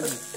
Satan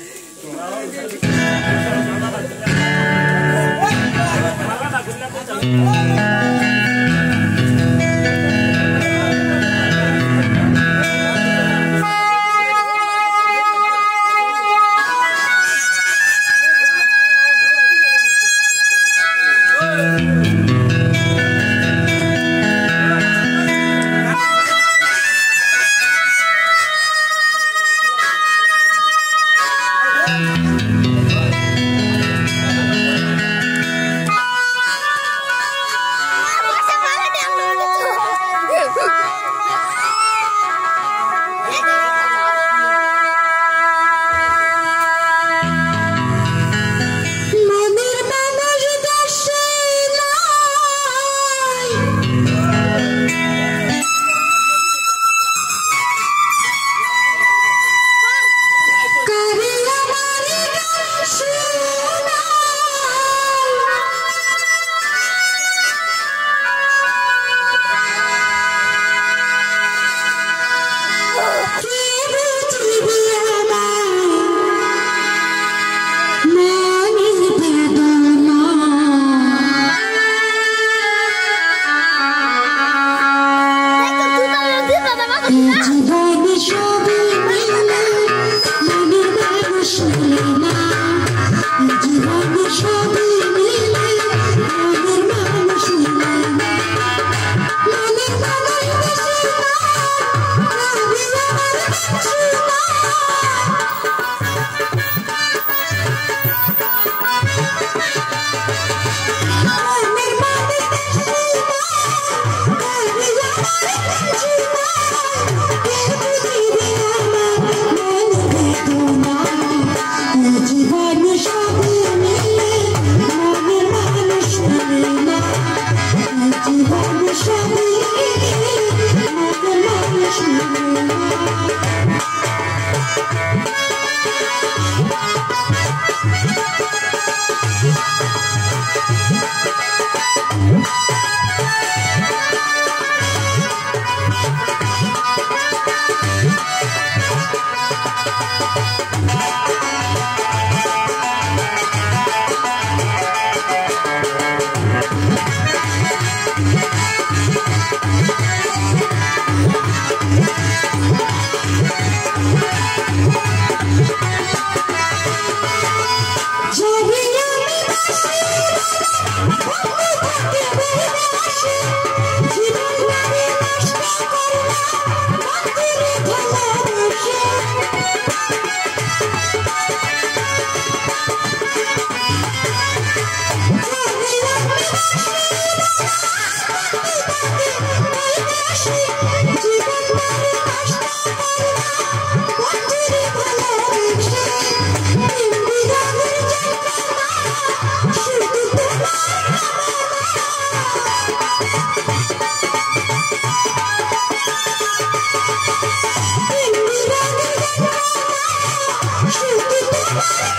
যদি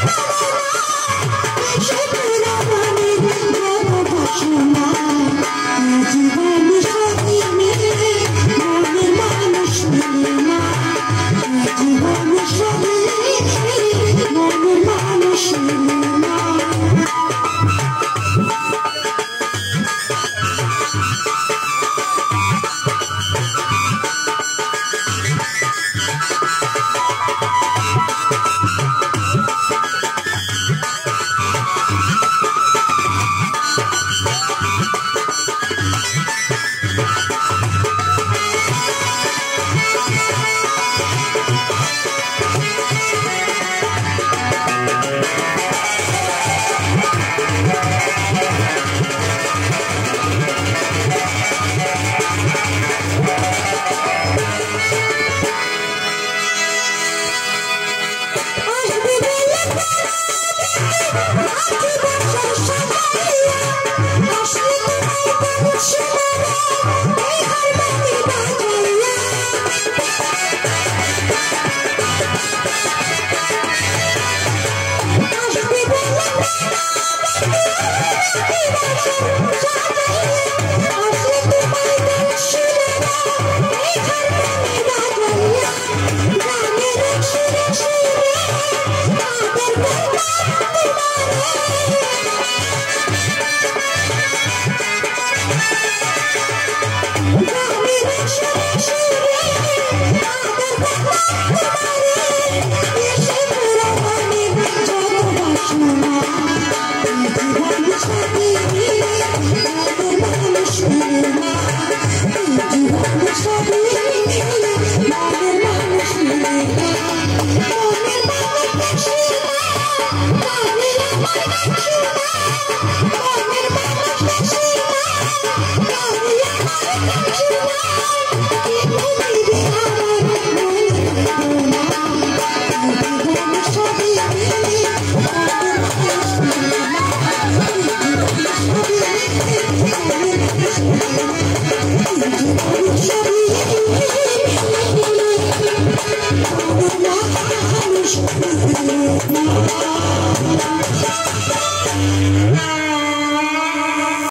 Oh,